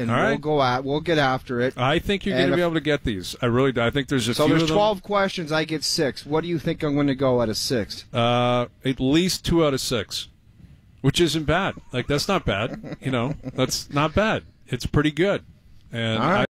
and All we'll go at. We'll get after it. I think you're going to be able to get these. I really do. I think there's a So there's 12 questions. I get six. What do you think I'm going to go out of six? Uh, at least two out of six, which isn't bad. Like that's not bad. You know, that's not bad. It's pretty good. And All right. I